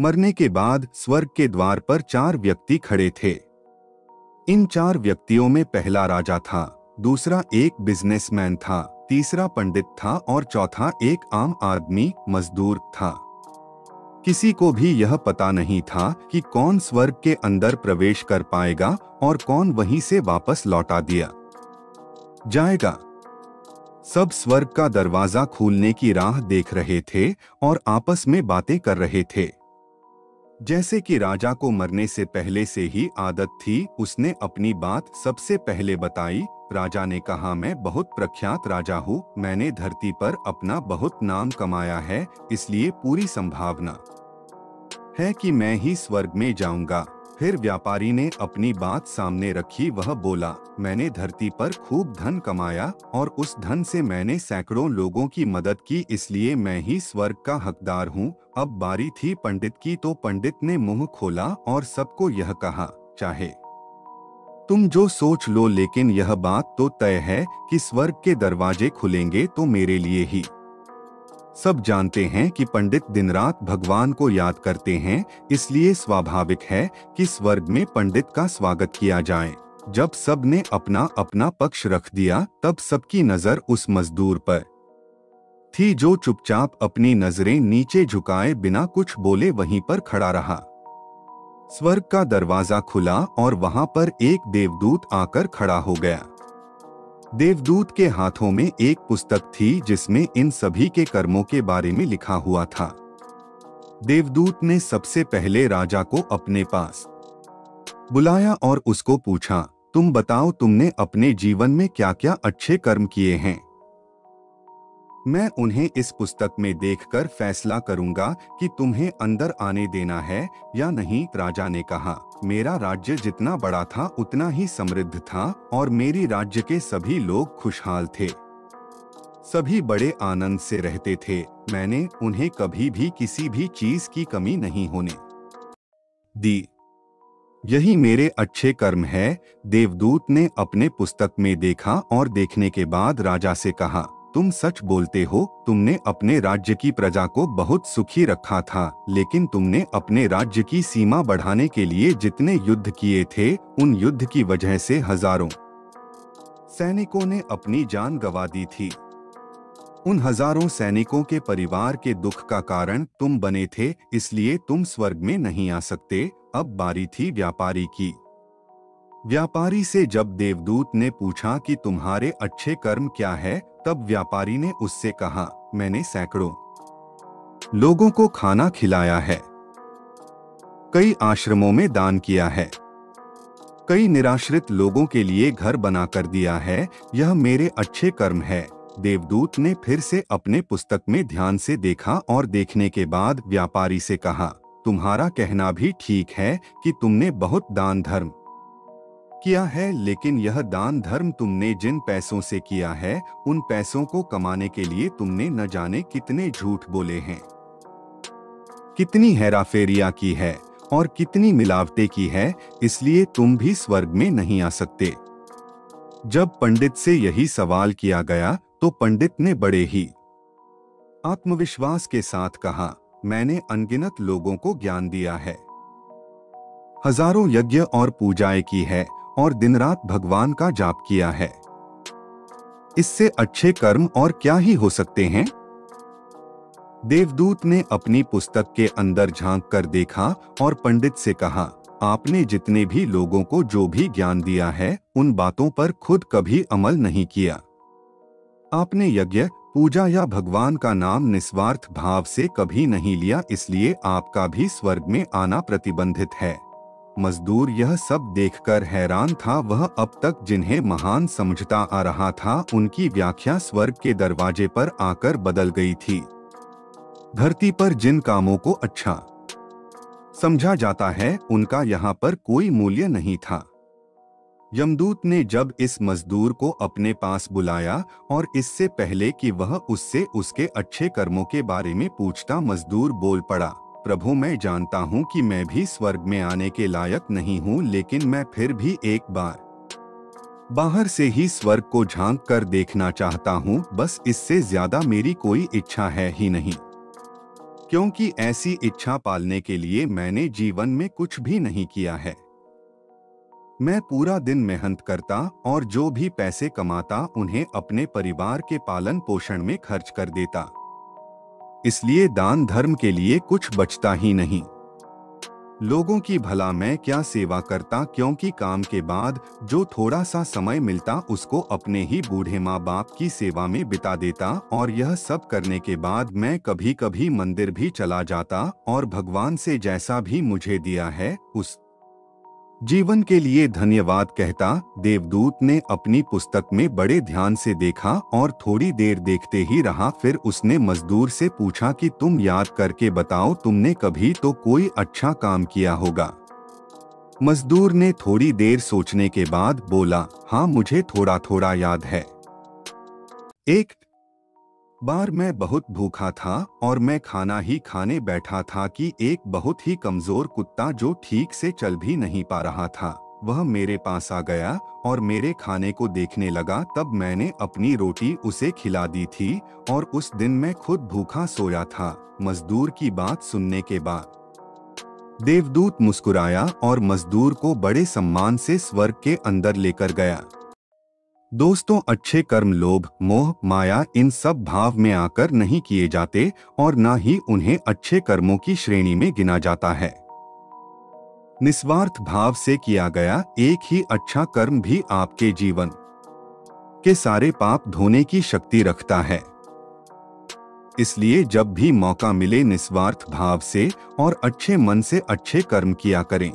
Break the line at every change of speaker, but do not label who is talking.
मरने के बाद स्वर्ग के द्वार पर चार व्यक्ति खड़े थे। इन चार व्यक्तियों में पहला राजा था, दूसरा एक बिजनेसमैन था, तीसरा पंडित था और चौथा एक आम आदमी, मजदूर था। किसी को भी यह पता नहीं था कि कौन स्वर्ग के अंदर प्रवेश कर पाएगा और कौन वहीं से वापस लौटा दिया। जाएगा। सब स्वर्ग का दरवाज़ा खोलने की राह देख रहे थे और आपस में बातें कर रहे थे। जैसे कि राजा को मरने से पहले से ही आदत थी, उसने अपनी बात सबसे पहले बताई। राजा ने कहा, मैं बहुत प्रख्यात राजा हूँ, मैंने धरती पर अपना बहुत नाम कमाया है, इसलिए पूरी संभावना है कि मैं ही स्वर्ग में जाऊँगा। फिर व्यापारी ने अपनी बात सामने रखी। वह बोला, मैंने धरती पर खूब धन कमाया और उस धन से मैंने सैकड़ों लोगों की मदद की, इसलिए मैं ही स्वर्ग का हकदार हूँ। अब बारी थी पंडित की तो पंडित ने मुँह खोला और सबको यह कहा, चाहे। तुम जो सोच लो, लेकिन यह बात तो तय है कि स्वर्ग के दरवाजे खुलेंगे तो मेरे लिए ही। सब जानते हैं कि पंडित दिन रात भगवान को याद करते हैं, इसलिए स्वाभाविक है कि स्वर्ग में पंडित का स्वागत किया जाए। जब सबने अपना अपना पक्ष रख दिया, तब सबकी नज़र उस मजदूर पर थी जो चुपचाप अपनी नज़रें नीचे झुकाए बिना कुछ बोले वहीं पर खड़ा रहा। स्वर्ग का दरवाज़ा खुला और वहाँ पर एक देवदूत आकर खड़ा हो गया। देवदूत के हाथों में एक पुस्तक थी जिसमें इन सभी के कर्मों के बारे में लिखा हुआ था। देवदूत ने सबसे पहले राजा को अपने पास बुलाया और उसको पूछा, तुम बताओ तुमने अपने जीवन में क्या क्या अच्छे कर्म किए हैं? मैं उन्हें इस पुस्तक में देखकर फैसला करूँगा कि तुम्हें अंदर आने देना है या नहीं, राजा ने कहा। मेरा राज्य जितना बड़ा था, उतना ही समृद्ध था, और मेरी राज्य के सभी लोग खुशहाल थे। सभी बड़े आनंद से रहते थे। मैंने उन्हें कभी भी किसी भी चीज़ की कमी नहीं होने दी। यही मेरे अच्छे कर्म है, देवदूत ने अपने पुस्तक में देखा और देखने के बाद राजा से कहा। तुम सच बोलते हो, तुमने अपने राज्य की प्रजा को बहुत सुखी रखा था, लेकिन तुमने अपने राज्य की सीमा बढ़ाने के लिए जितने युद्ध किए थे, उन युद्ध की वजह से हज़ारों सैनिकों ने अपनी जान गवा दी थी। उन हज़ारों सैनिकों के परिवार के दुख का कारण तुम बने थे, इसलिए तुम स्वर्ग में नहीं आ सकते, अब बारी थी व्यापारी की। व्यापारी से जब देवदूत ने पूछा कि तुम्हारे अच्छे कर्म क्या है, तब व्यापारी ने उससे कहा, मैंने सैकड़ों लोगों को खाना खिलाया है। कई आश्रमों में दान किया है। कई निराश्रित लोगों के लिए घर बना कर दिया है, यह मेरे अच्छे कर्म है। देवदूत ने फिर से अपने पुस्तक में ध्यान से देखा और देखने के बाद व्यापारी से कहा, तुम्हारा कहना भी ठीक है कि तुमने बहुत दान धर्म किया है, लेकिन यह दान धर्म तुमने जिन पैसों से किया है, उन पैसों को कमाने के लिए तुमने न जाने कितने झूठ बोले हैं। कितनी हेराफेरिया की है, और कितनी मिलावटें की है, इसलिए तुम भी स्वर्ग में नहीं आ सकते। जब पंडित से यही सवाल किया गया तो पंडित ने बड़े ही आत्मविश्वास के साथ कहा, मैंने अनगिनत लोगों को ज्ञान दिया है। हज़ारों यज्ञ और पूजाएँ की है और दिन रात भगवान का जाप किया है। इससे अच्छे कर्म और क्या ही हो सकते हैं? देवदूत ने अपनी पुस्तक के अंदर झाँक कर देखा और पंडित से कहा, आपने जितने भी लोगों को जो भी ज्ञान दिया है, उन बातों पर खुद कभी अमल नहीं किया। आपने यज्ञ, पूजा या भगवान का नाम निस्वार्थ भाव से कभी नहीं लिया, इसलिए आपका भी स्वर्ग में आना प्रतिबंधित है। मजदूर यह सब देखकर हैरान था, वह अब तक जिन्हें महान समझता आ रहा था, उनकी व्याख्या स्वर्ग के दरवाजे पर आकर बदल गई थी। धरती पर जिन कामों को अच्छा समझा जाता है, उनका यहाँ पर कोई मूल्य नहीं था। यमदूत ने जब इस मजदूर को अपने पास बुलाया और इससे पहले कि वह उससे उसके अच्छे कर्मों के बारे में पूछता, मजदूर बोल पड़ा प्रभु, मैं जानता हूँ कि मैं भी स्वर्ग में आने के लायक नहीं हूँ, लेकिन मैं फिर भी एक बार बाहर से ही स्वर्ग को झाँक कर देखना चाहता हूँ। बस इससे ज़्यादा मेरी कोई इच्छा है ही नहीं। क्योंकि ऐसी इच्छा पालने के लिए मैंने जीवन में कुछ भी नहीं किया है। मैं पूरा दिन मेहनत करता और जो भी पैसे कमाता, उन्हें अपने परिवार के पालन पोषण में खर्च कर देता। इसलिए दान धर्म के लिए कुछ बचता ही नहीं। लोगों की भला मैं क्या सेवा करता क्योंकि काम के बाद जो थोड़ा सा समय मिलता उसको अपने ही बूढ़े माँ बाप की सेवा में बिता देता और यह सब करने के बाद मैं कभी कभी मंदिर भी चला जाता और भगवान से जैसा भी मुझे दिया है, उस जीवन के लिए धन्यवाद कहता, देवदूत ने अपनी पुस्तक में बड़े ध्यान से देखा और थोड़ी देर देखते ही रहा, फिर उसने मजदूर से पूछा कि तुम याद करके बताओ, तुमने कभी तो कोई अच्छा काम किया होगा? मजदूर ने थोड़ी देर सोचने के बाद बोला हाँ मुझे थोड़ा थोड़ा याद है। एक बार मैं बहुत भूखा था और मैं खाना ही खाने बैठा था कि एक बहुत ही कमज़ोर कुत्ता जो ठीक से चल भी नहीं पा रहा था, वह मेरे पास आ गया और मेरे खाने को देखने लगा, तब मैंने अपनी रोटी उसे खिला दी थी और उस दिन मैं खुद भूखा सोया था। मजदूर की बात सुनने के बाद देवदूत मुस्कुराया और मजदूर को बड़े सम्मान से स्वर्ग के अंदर लेकर गया। दोस्तों, अच्छे कर्म, लोभ, मोह, माया, इन सब भाव में आकर नहीं किए जाते और न ही उन्हें अच्छे कर्मों की श्रेणी में गिना जाता है। निस्वार्थ भाव से किया गया एक ही अच्छा कर्म भी आपके जीवन के सारे पाप धोने की शक्ति रखता है। इसलिए जब भी मौका मिले निस्वार्थ भाव से और अच्छे मन से अच्छे कर्म किया करें।